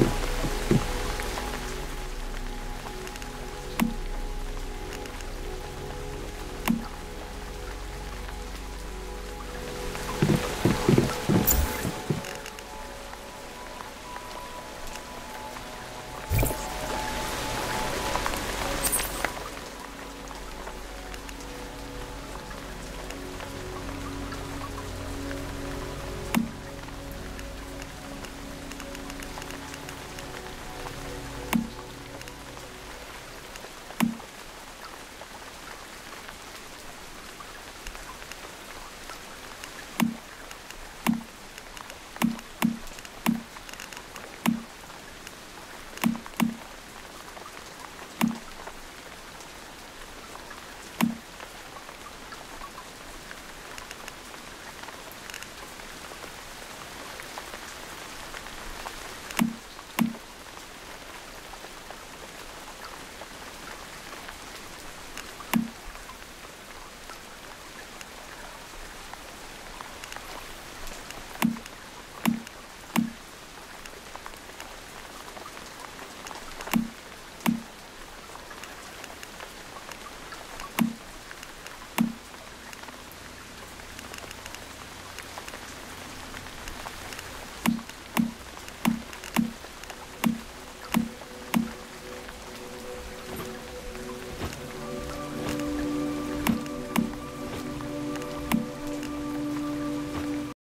you.